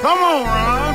Come on, Ron.